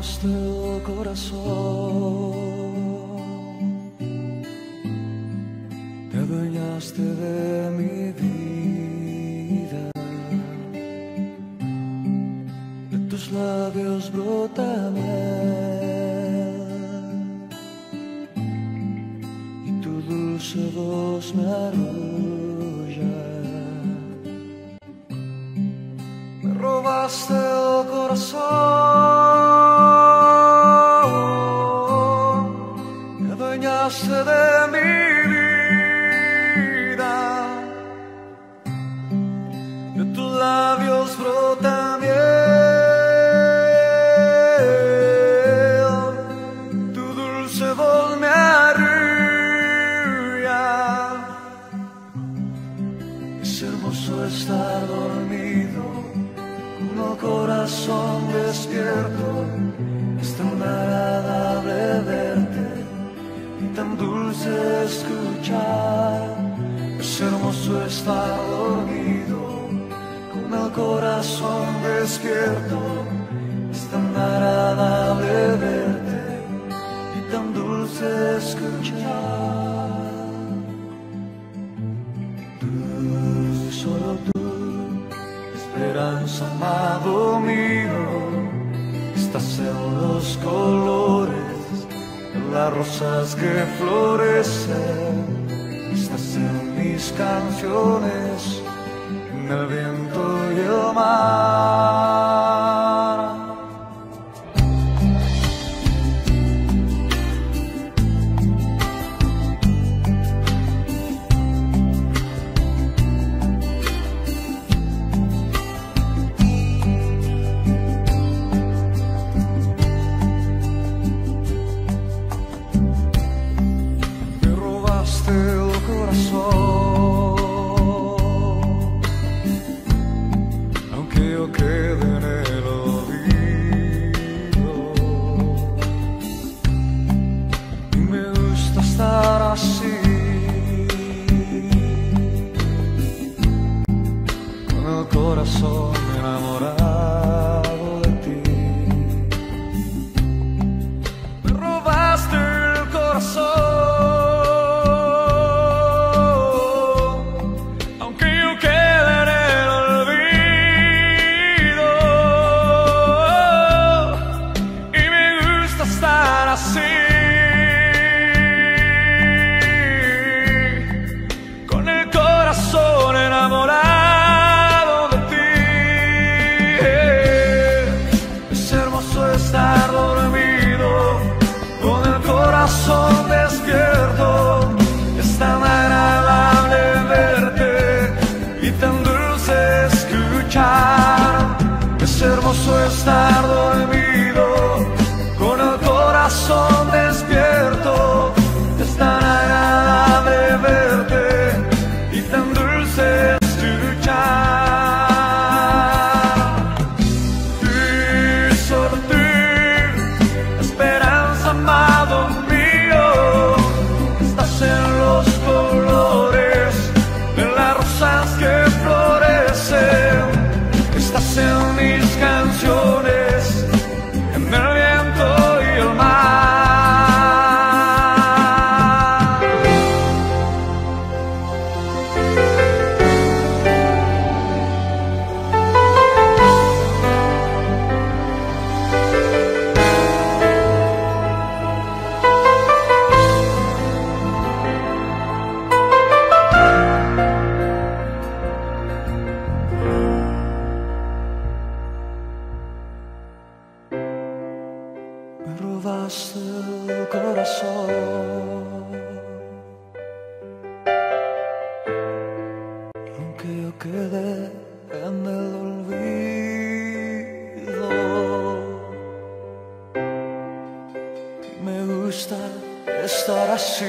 robaste el corazón, te adueñaste de mi vida, de tus labios brota y tu dulce voz me arrulla. Me robaste el corazón, tan dulce escuchar. Es hermoso estar dormido con el corazón despierto. Es tan agradable verte y tan dulce escuchar. Tú, solo tú, esperanza, amado mío, estás en los colores las rosas que florecen, estás en mis canciones, en el viento corazón hermoso quedé en el olvido. Me gusta estar así,